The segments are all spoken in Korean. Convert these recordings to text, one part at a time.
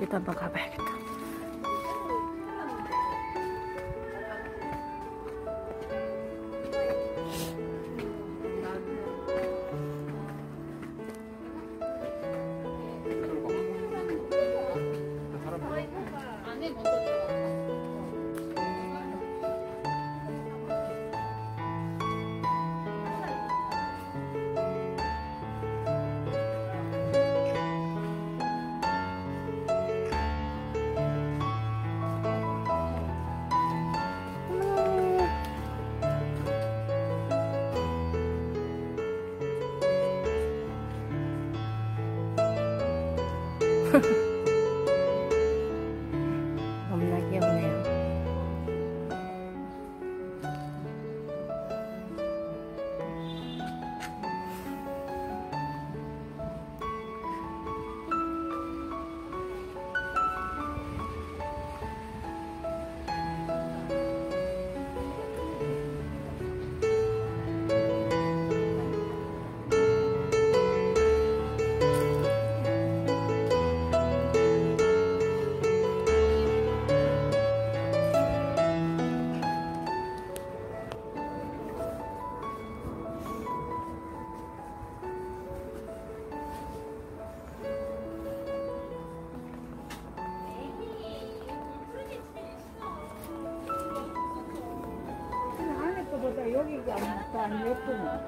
kita bakal kita 呵 呵 여기가 안 예쁘네.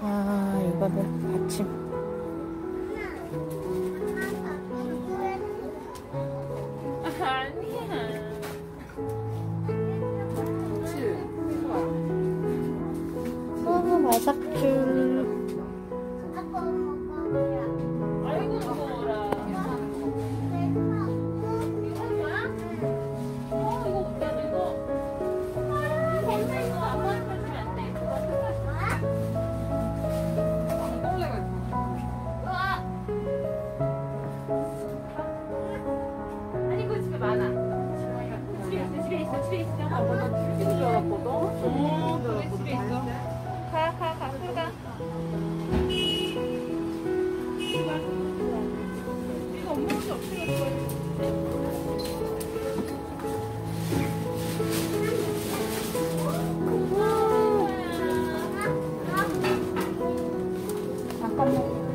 아, 이거는 아침. you.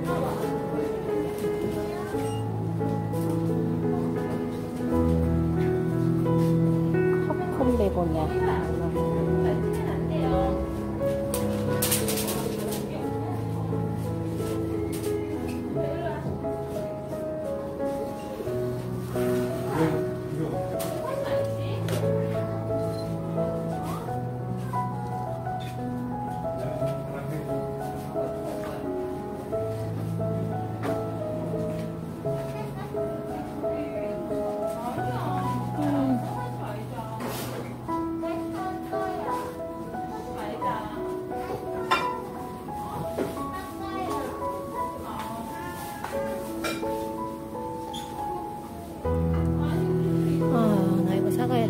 Come on.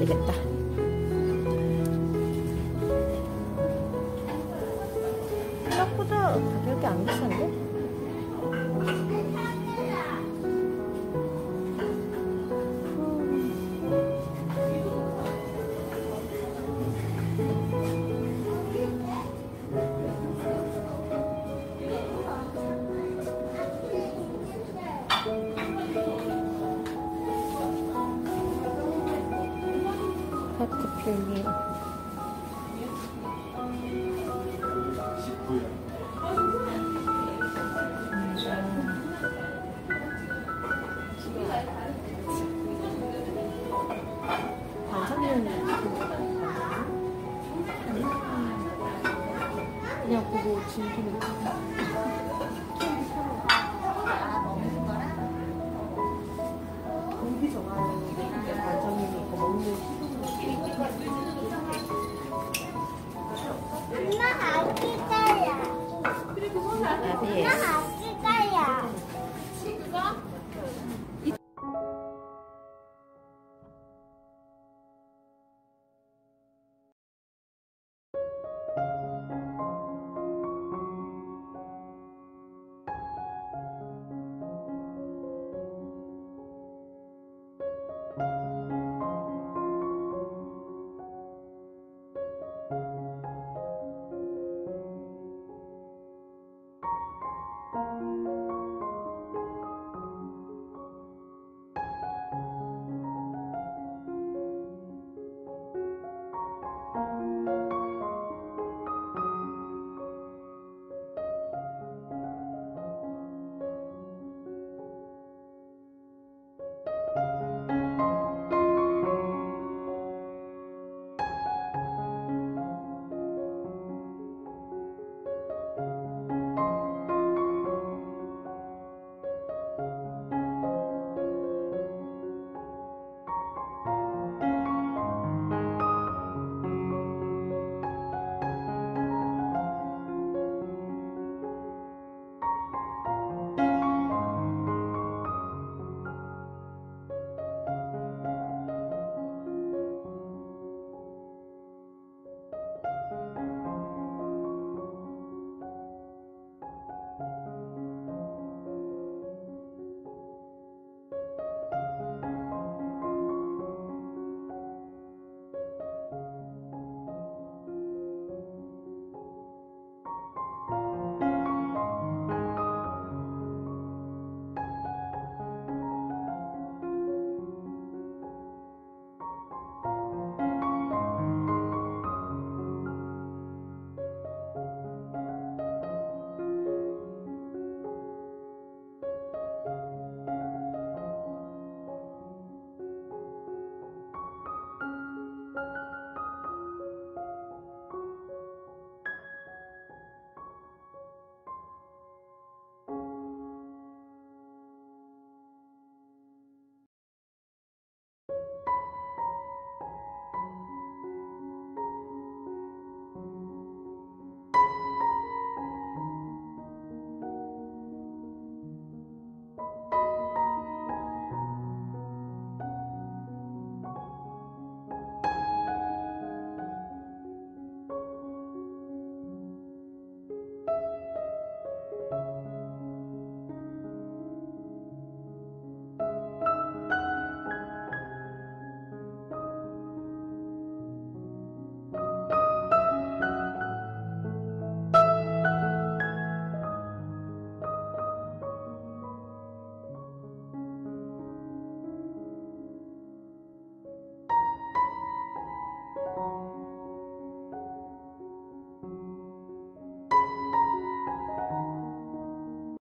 되겠다. 하트필이요 그냥 그거 즐기는 거